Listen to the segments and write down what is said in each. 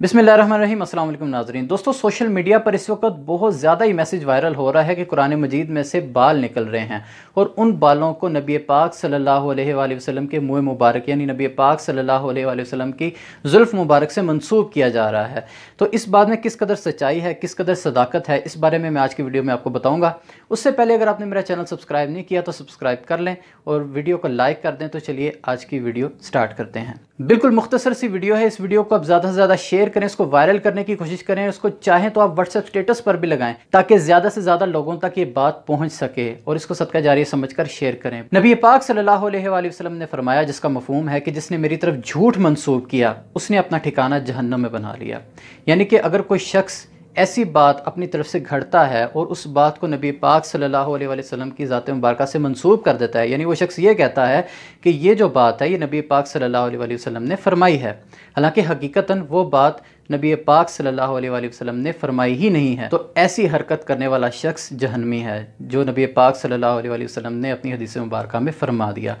بسم اللہ الرحمن الرحیم، السلام علیکم ناظرین۔ دوستو، سوشل میڈیا پر اس وقت بہت زیادہ ہی میسیج وائرل ہو رہا ہے کہ قرآن مجید میں سے بال نکل رہے ہیں اور ان بالوں کو نبی پاک صلی اللہ علیہ وآلہ وسلم کے منہ مبارک یعنی نبی پاک صلی اللہ علیہ وآلہ وسلم کی ظلف مبارک سے منسوب کیا جا رہا ہے۔ تو اس بات میں کس قدر سچائی ہے، کس قدر صداقت ہے، اس بارے میں میں آج کی ویڈیو میں آپ کو بتاؤں گا۔ اس سے پہلے اگر آپ نے میرا چینل سبسکرائب نہیں کیا تو سبسکرائب کر لیں اور ویڈیو کو لائک کر دیں۔ تو چلیے آج کی ویڈیو سٹارٹ کرتے ہیں۔ بالکل مختصر سی ویڈیو ہے۔ اس ویڈیو کو آپ زیادہ سے زیادہ شیئر کریں، اس کو وائرل کرنے کی کوشش کریں۔ اس کو چاہیں تو آپ واٹس ایپ اسٹیٹس پر بھی لگائیں تاکہ زیادہ سے زیادہ لوگوں تک یہ بات پہنچ سکے اور اس کو صدقہ جاری سمجھ کر شیئر کریں۔ نبی پاک صلی اللہ علیہ وآلہ وسلم نے فرمایا، جس کا مفہوم ہے کہ جس نے میری طرف جھوٹ منسوب کیا، اس نے اپنا ٹھکانہ جہنم میں بنا لیا۔ یعنی کہ اگر کوئی شخص ایسی بات اپنی طرف سے گھڑتا ہے اور اس بات کو نبی پاک صلی اللہ علیہ وسلم کی ذات مبارکہ سے منسوب کر دیتا ہے۔ یعنی وہ شخص یہ کہتا ہے کہ یہ جو بات ہے، یہ نبی پاک صلی اللہ علیہ وسلم نے فرمائی ہے۔ حالانکہ حقیقتاً وہ بات نبی پاک صلی اللہ علیہ وسلم نے فرمائی ہی نہیں ہے۔ تو ایسی حرکت کرنے والا شخص جہنمی ہے، جو نبی پاک صلی اللہ علیہ وسلم نے اپنی حدیث مبارکہ میں فرما دیا۔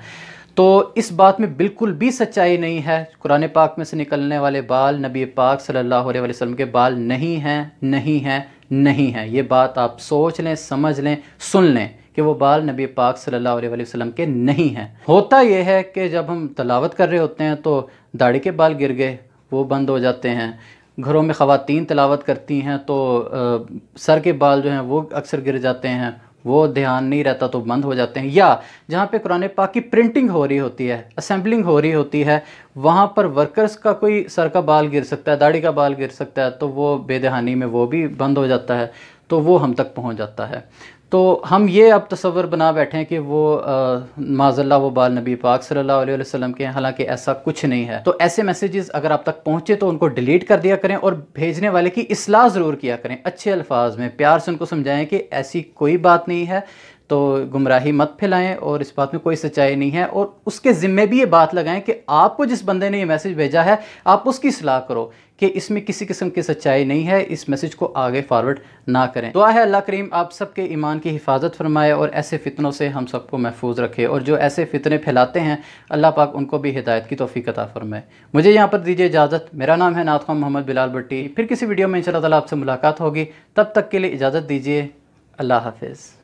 تو اس بات میں بالکل بھی سچائی نہیں ہے۔ قرآن پاک میں سے نکلنے والے بال نبی پاک صلی اللہ علیہ وسلم کے بال نہیں ہیں نہیں ہیں نہیں ہیں۔ یہ بات آپ سوچ لیں، سمجھ لیں، سن لیں کہ وہ بال نبی پاک صلی اللہ علیہ وسلم کے نہیں ہیں۔ ہوتا یہ ہے کہ جب ہم تلاوت کر رہے ہوتے ہیں تو داڑھی کے بال گر گئے، وہ بند ہو جاتے ہیں۔ گھروں میں خواتین تلاوت کرتی ہیں تو سر کے بال جو ہیں وہ اکثر گر جاتے ہیں۔ وہ دھیان نہیں رہتا تو بند ہو جاتے ہیں۔ یا جہاں پہ قرآن پاک کی پرنٹنگ ہو رہی ہوتی ہے اسمبلنگ ہو رہی ہوتی ہے، وہاں پر ورکرز کا کوئی سر کا بال گر سکتا ہے، داڑھی کا بال گر سکتا ہے، تو وہ بے دہانی میں وہ بھی بند ہو جاتا ہے۔ تو وہ ہم تک پہنچ جاتا ہے۔ تو ہم یہ اب تصور بنا بیٹھے ہیں کہ وہ معذ اللہ و بال نبی پاک صلی اللہ علیہ وسلم کے ہیں۔ حالانکہ ایسا کچھ نہیں ہے۔ تو ایسے میسیجز اگر آپ تک پہنچے تو ان کو ڈیلیٹ کر دیا کریں اور بھیجنے والے کی اصلاح ضرور کیا کریں۔ اچھے الفاظ میں، پیار سے ان کو سمجھائیں کہ ایسی کوئی بات نہیں ہے۔ تو گمراہی مت پھیلائیں اور اس بات میں کوئی سچائی نہیں ہے اور اس کے ذمے بھی یہ بات لگائیں کہ آپ کو جس بندے نے یہ میسیج بھیجا ہے، آپ اس کی صلاح کرو کہ اس میں کسی قسم کی سچائی نہیں ہے، اس میسیج کو آگے فارورڈ نہ کریں۔ دعا ہے اللہ کریم آپ سب کے ایمان کی حفاظت فرمائے اور ایسے فتنوں سے ہم سب کو محفوظ رکھے اور جو ایسے فتنے پھیلاتے ہیں، اللہ پاک ان کو بھی ہدایت کی توفیق عطا فرمائے۔ مجھے یہاں پر دیجیے اجازت۔ میرا نام ہے ناتخوان محمد بلال بٹی پھر کسی ویڈیو میں انشاءاللہ تعالیٰ آپ سے ملاقات ہوگی۔ تب تک کے لیے اجازت دیجیے۔ اللہ حافظ۔